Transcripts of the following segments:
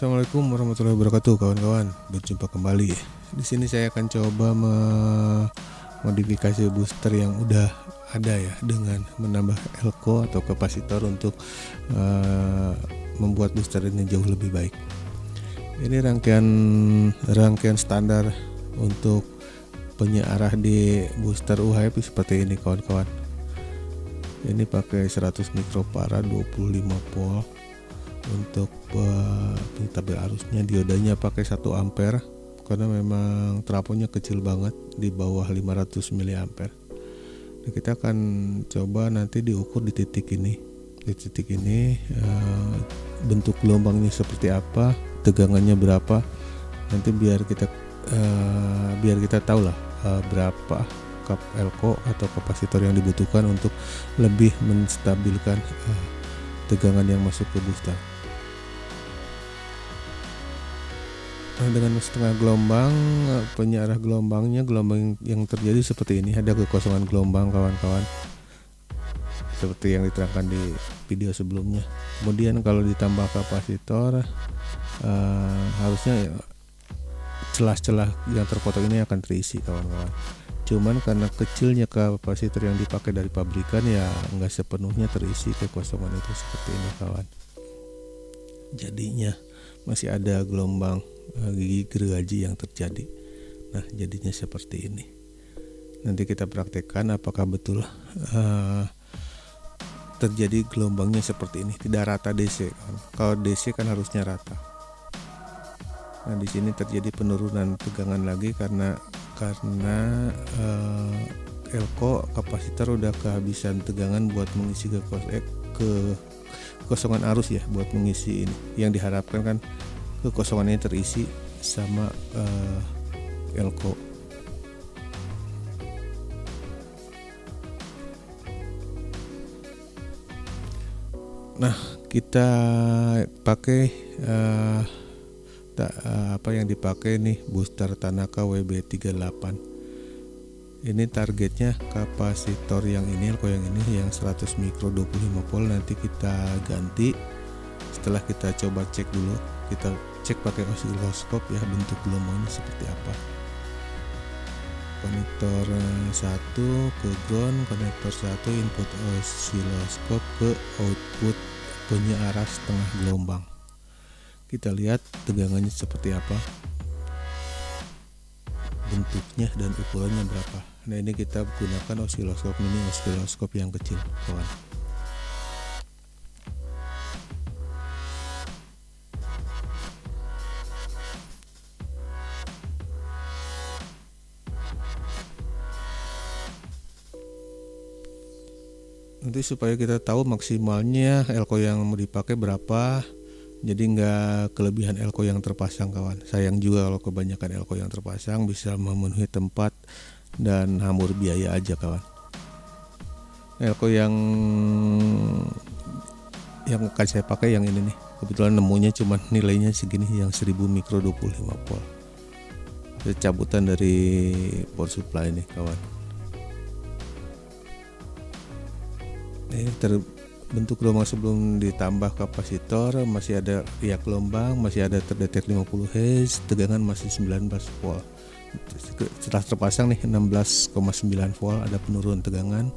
Assalamualaikum warahmatullahi wabarakatuh kawan-kawan. Berjumpa kembali. Di sini saya akan coba modifikasi booster yang udah ada ya Dengan menambah elko atau kapasitor untuk uh, membuat booster ini jauh lebih baik. Ini rangkaian rangkaian standar untuk penyearah di booster UHF seperti ini kawan-kawan. Ini pakai 100 mikrofarad 25 volt untuk tabel arusnya diodanya pakai 1 ampere karena memang trafonya kecil banget di bawah 500 mA nah, kita akan coba nanti diukur di titik ini di titik ini uh, bentuk gelombangnya seperti apa tegangannya berapa nanti biar kita uh, biar kita tahu lah berapa kap elko atau kapasitor yang dibutuhkan untuk lebih menstabilkan tegangan yang masuk ke booster. Dengan setengah gelombang eh, penyarah gelombangnya gelombang yang terjadi seperti ini. Ada kekosongan gelombang kawan-kawan. Seperti yang diterangkan di video sebelumnya. Kemudian kalau ditambah kapasitor uh, harusnya celah-celah yang terpotong ini akan terisi kawan-kawan. Cuman karena kecilnya kapasitor yang dipakai dari pabrikan ya nggak sepenuhnya terisi kekosongan itu seperti ini kawan. Jadinya masih ada gelombang uh, gigi gergaji yang terjadi. Nah jadinya seperti ini. Nanti kita praktekkan apakah betul uh, terjadi gelombangnya seperti ini. Tidak rata DC kalau DC kan harusnya rata. Nah di sini terjadi penurunan tegangan lagi karena karena uh, elko kapasitor udah kehabisan tegangan buat mengisi ke eh, ke kosongan arus ya buat mengisi ini. Yang diharapkan kan kekosongan ini terisi sama uh, elko. Nah kita pakai uh, uh, apa yang dipakai nih booster Tanaka WB38 ini targetnya kapasitor yang ini kok yang ini yang 100 mikro 25 volt. Nanti kita ganti. Setelah kita coba cek dulu kita cek pakai osiloskop ya bentuk gelombangnya seperti apa. Konektor satu ke ground konektor satu input osiloskop ke output penyearah setengah gelombang. Kita lihat tegangannya seperti apa bentuknya dan ukurannya berapa nah ini kita gunakan osiloskop mini osiloskop yang kecil kawan. Nanti supaya kita tahu maksimalnya elko yang mau dipakai berapa jadi nggak kelebihan elko yang terpasang kawan. Sayang juga kalau kebanyakan elko yang terpasang bisa memenuhi tempat dan hamur biaya aja kawan. Elko yang yang akan saya pakai yang ini nih. Kebetulan nemunya cuma nilainya segini yang 1000 mikro 25 volt cabutan dari power supply ini kawan. Ini ter bentuk gelombang sebelum ditambah kapasitor masih ada riak gelombang masih ada terdetek 50 Hz tegangan masih 19 volt setelah terpasang nih 16,9 volt ada penurunan tegangan.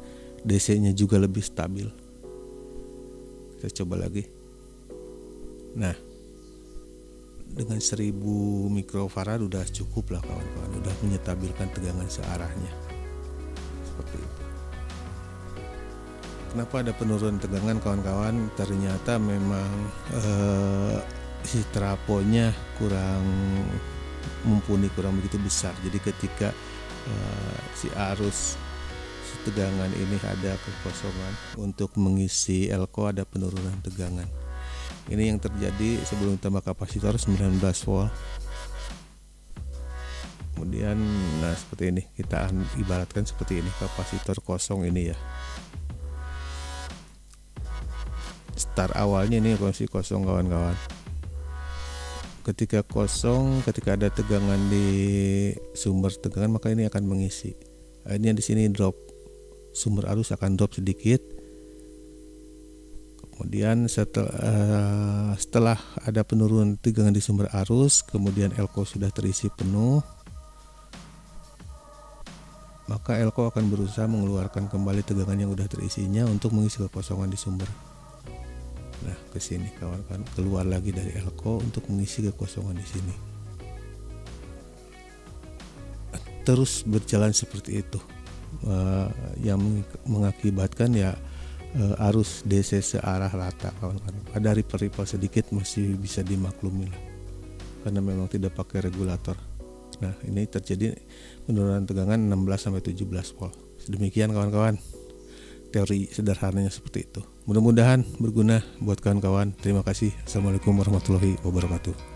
DC nya juga lebih stabil. Kita coba lagi. Nah dengan 1000 mikrofarad udah cukup lah kawan-kawan. Udah menyetabilkan tegangan searahnya. Seperti itu. Kenapa ada penurunan tegangan kawan-kawan? Ternyata memang eh, si traponya kurang mumpuni kurang begitu besar. Jadi ketika eh, si arus tegangan ini ada kekosongan untuk mengisi elko ada penurunan tegangan. Ini yang terjadi sebelum tambah kapasitor 19 volt. Kemudian nah seperti ini kita ibaratkan seperti ini kapasitor kosong ini ya. Start awalnya ini kondisi kosong kawan-kawan ketika kosong ketika ada tegangan di sumber tegangan maka ini akan mengisi. Akhirnya di sini drop. Sumber arus akan drop sedikit. Kemudian setelah uh, setelah ada penurunan tegangan di sumber arus kemudian elko sudah terisi penuh maka elko akan berusaha mengeluarkan kembali tegangan yang sudah terisinya untuk mengisi kekosongan di sumber nah ke sini kawan-kawan keluar lagi dari elko untuk mengisi kekosongan di sini terus berjalan seperti itu uh, yang mengakibatkan ya uh, arus DC searah rata kawan-kawan. Ada ripple-ripple sedikit masih bisa dimaklumi lah. Karena memang tidak pakai regulator. Nah, ini terjadi penurunan tegangan 16 sampai 17 volt. Demikian kawan-kawan. Teori sederhananya seperti itu. Mudah-mudahan berguna buat kawan-kawan. Terima kasih. Assalamualaikum warahmatullahi wabarakatuh.